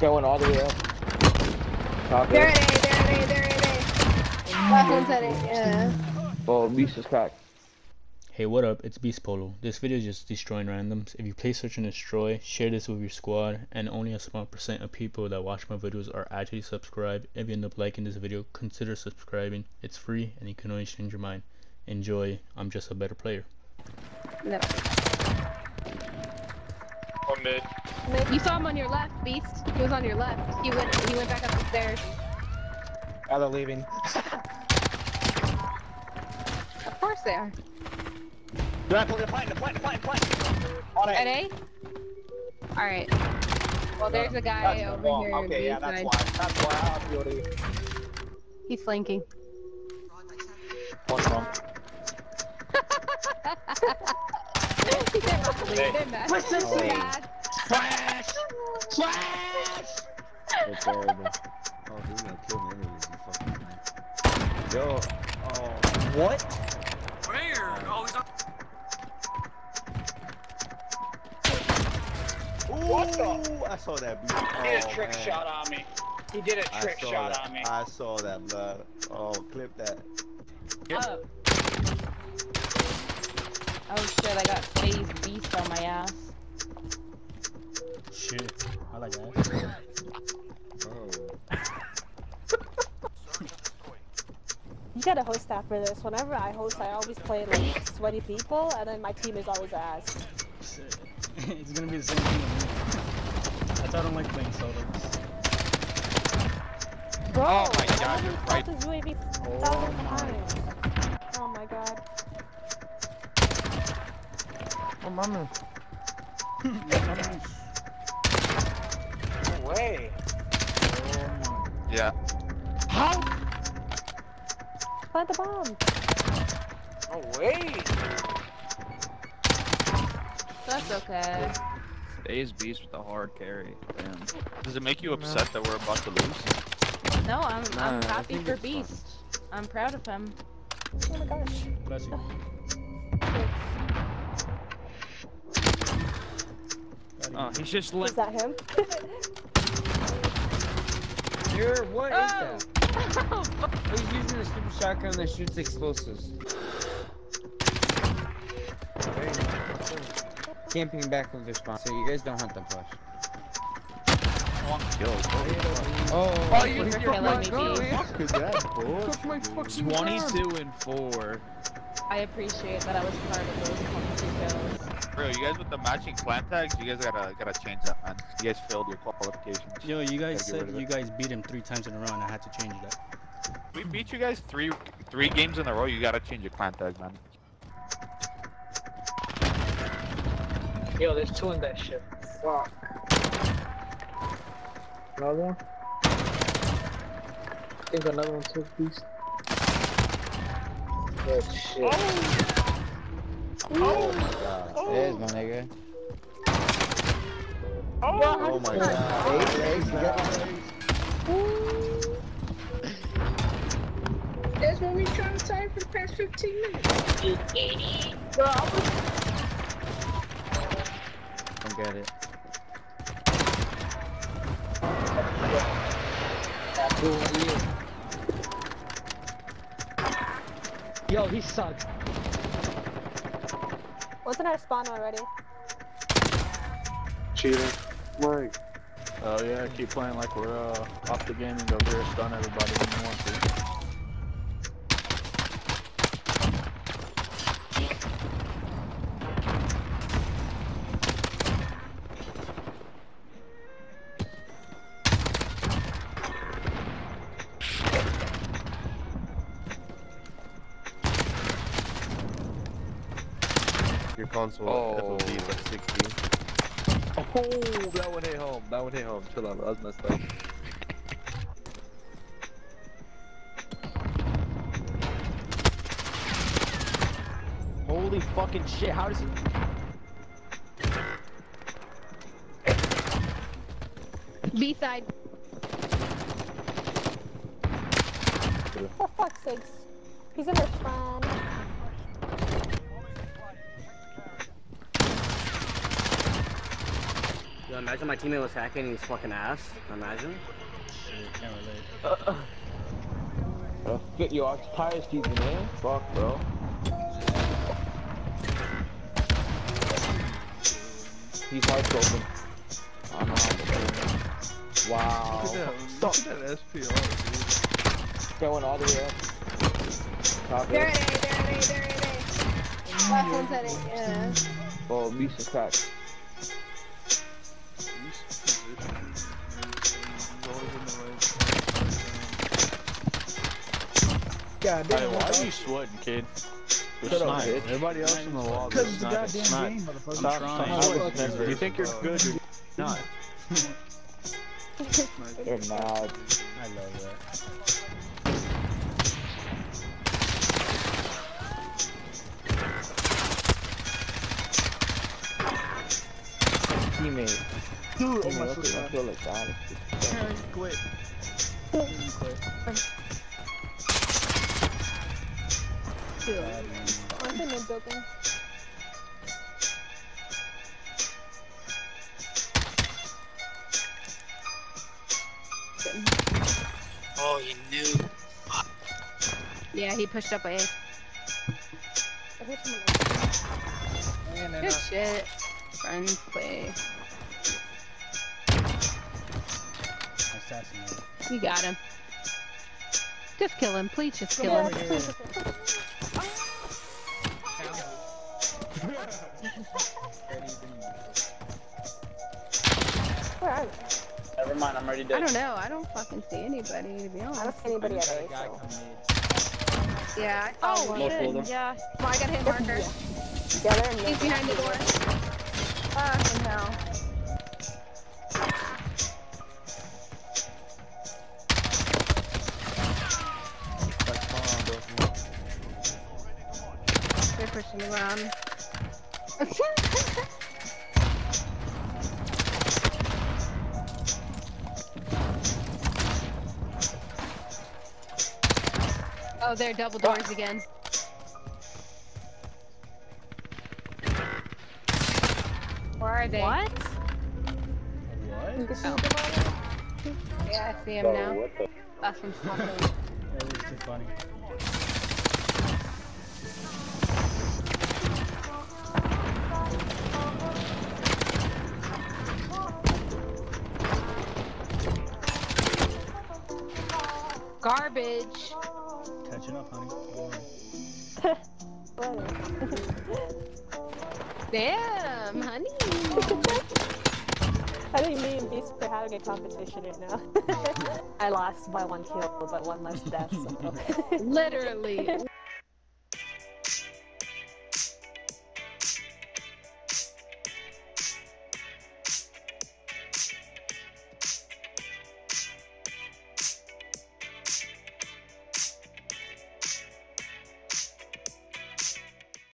Going all the way up. Top They're A. at A, they're at A, they're at A. Last one's at A, yeah. Oh, Beast is cracked. Hey, what up? It's Beast Polo. This video is just destroying randoms. If you play Search and Destroy, share this with your squad, and only a small percent of people that watch my videos are actually subscribed. If you end up liking this video, consider subscribing. It's free, and you can always change your mind. Enjoy. I'm just a better player. No. One mid. You saw him on your left, Beast. He was on your left. He went he went back up the stairs. Oh, they're leaving. Of course they are. They're plant, plant, plant, plant, plant. On At. A? Alright. Well, there's a guy That's over wrong. here. Okay, yeah, that's why. That's why I'm beauty. He's flanking. What's wrong? he didn't believe it. Didn't. What's this thing? Bad. Flash! Flash! That's terrible. Oh, he's gonna kill me anyways, you fucking Yo, oh, What? Where? Oh, he's on. what the? I saw that beat. He did Oh, a trick man. shot on me. He did a I trick shot that. on me. I saw that blood. Oh, clip that. Up. Oh. oh shit, I got FaZe Beast on my ass. Shit. I like that. Oh. You gotta host after this. Whenever I host, I always play like sweaty people, and then my team is always ass. it's gonna be the same thing with me. That's why I don't like playing solos. Bro, Oh my God, haven't you're fought right. this UAV Oh thousand my. times. Oh my god. Oh, mama. Plant the bomb. Oh, no way. That's okay. A's beast with a hard carry. Damn. Does it make you upset that we're about to lose? No, I'm I'm happy for it's fun. Beast. I'm proud of him. Oh my gosh. Bless you. Oh, he's just Is that him? Here, what is Oh. that? He's using a stupid shotgun that shoots explosives. Camping back with their spawn, so you guys don't hunt them flush. One kill. Oh, Oh, you took killing my me, gun. Beast. Fuck is that, bro? Took my fucking gun. 22 and 4. I appreciate that I was part of those 22 kills. Bro, you guys with the matching clan tags, you guys gotta gotta change that, man. You guys failed your qualifications. Yo, you guys Gotta get rid said of it. you guys beat him three times in a row, and I had to change that. We beat you guys three three games in a row. You gotta change your clan tag, man. Yo, there's two in that shit. Fuck. Another one? I think another one took beast. Good shit. Oh my god. Oh. There's my nigga. Oh my god. Eight legs, you got That's what we trying to say for the past 15 minutes. Don't get it. Yo, he sucks. Wasn't our spawn already? Cheating. Mike. Oh yeah, keep playing like we're uh, off the game and go here, stun everybody when you want to. Console Oh. FOV is like 60. Oh, that one hit home. That one hit home. Chill out, bro. That was messed up. Holy fucking shit, how does he... B side. For fuck's sakes. He's in their spawn. Yo, imagine my teammate was hacking and he's fucking ass. Imagine. Shit, can't relate. Uh, get your ox tires keeping man. Fuck, bro. He's hard scoping. I'm out. Wow. Look at that, look at that SPR, Going all the way up. Top There it. it is, there it is, there it is. Last one's at it, yeah. Oh, beast is cracked. God Hey, why are you sweating, kid? Shut up, Snipe. bitch. Everybody else in the lobby. Because is the not- goddamn not- game, motherfucker. I'm stop trying. sweating. You think you're good, you're not. They're mad. I love that. Teammate. Dude, oh Teammate, look at I feel like that. quit. One's in the building. Oh, you knew. Yeah, he pushed up A. hear someone Good shit. Friends play. Assassinated. You got him. Just kill him, please just kill him. Never mind, I'm already I don't know, I don't fucking see anybody to be honest. I honest. don't see anybody at A, so. Yeah, I saw Oh, one. shit. Yeah. Come on, I got hit marker. Yeah, they're in He's behind the door. Fucking hell. They're pushing around. oh, they're double doors again. Where are they? What? What? You can see Oh. Yeah, I see him Oh, now. That's from Smoking. That was too funny. Garbage. Damn, honey. I think me and Beast are having a competition right now. I lost by one kill, but one less death, so. Literally.